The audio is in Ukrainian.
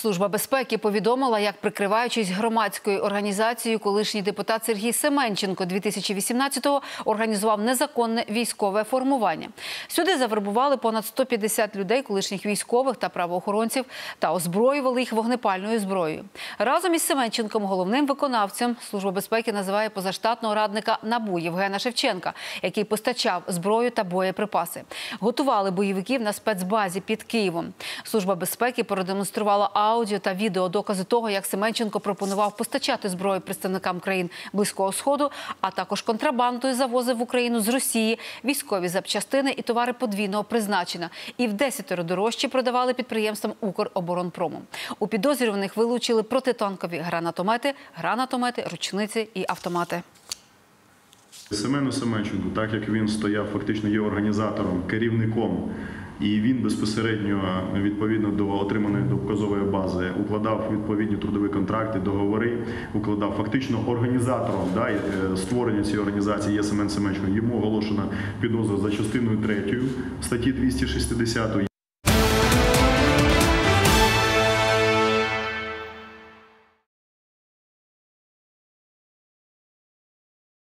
Служба безпеки повідомила, як прикриваючись громадською організацією, колишній депутат Сергій Семенченко 2018-го організував незаконне військове формування. Сюди завербували понад 150 людей, колишніх військових та правоохоронців, та озброювали їх вогнепальною зброєю. Разом із Семенченком головним виконавцем Служба безпеки називає позаштатного радника НАБУ Євгена Шевченка, який постачав зброю та боєприпаси. Готували бойовиків на спецбазі під Києвом. Служба безпеки продемонструвала аудіо та відео докази того, як Семенченко пропонував постачати зброю представникам країн Близького Сходу, а також контрабандою завозив в Україну з Росії військові запчастини і товари подвійного призначення. І в десятеро дорожче продавали підприємствам Укроборонпрому. У підозрюваних вилучили протитанкові гранатомети, гранатомети, ручниці і автомати. Семену Семенченку, так як він стояв, фактично є організатором, керівником, і він безпосередньо відповідно до отриманої доказової бази укладав відповідні трудові контракти, договори, укладав фактично організатором да, е, створення цієї організації є Семен Семенченко. Йому оголошена підозра за частиною 3 статті 260